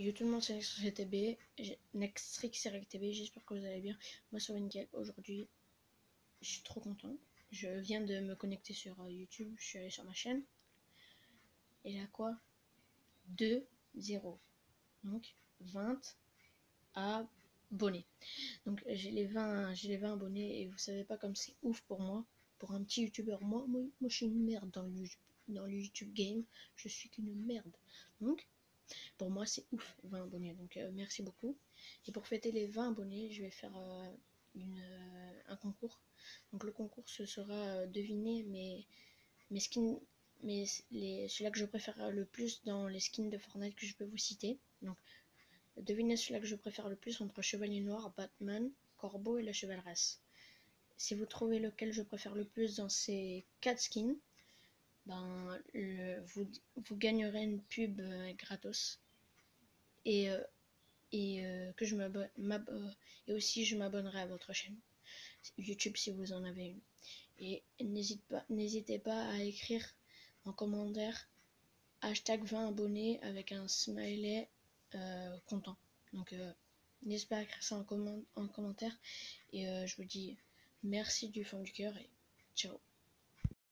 Yo tout le monde, c'est NextRixTB. NextRixTB, j'espère que vous allez bien. Moi, va nickel. Aujourd'hui, je suis trop content. Je viens de me connecter sur euh, YouTube. Je suis allé sur ma chaîne. Et là, quoi? 2, 0. Donc, 20 abonnés. Donc, j'ai les 20, j'ai les 20 abonnés. Et vous savez pas comme c'est ouf pour moi. Pour un petit youtubeur, moi, moi, moi, je suis une merde dans le, dans le YouTube game. Je suis qu'une merde. Donc, pour moi, c'est ouf, 20 abonnés. Donc, euh, merci beaucoup. Et pour fêter les 20 abonnés, je vais faire euh, euh, un concours. Donc, le concours, ce sera deviner mes, mes skins, mes, les, celui-là que je préfère le plus dans les skins de Fortnite que je peux vous citer. Donc, devinez celui-là que je préfère le plus entre Chevalier Noir, Batman, Corbeau et la Chevaleresse. Si vous trouvez lequel je préfère le plus dans ces 4 skins, ben, vous, vous, gagnerez une pub gratos. Et, euh, euh, que je et aussi je m'abonnerai à votre chaîne YouTube si vous en avez une. Et n'hésitez pas, n'hésitez pas à écrire en commentaire hashtag 20 abonnés avec un smiley content. Donc n'hésitez pas à écrire ça en, en commentaire. Et je vous dis merci du fond du cœur et ciao.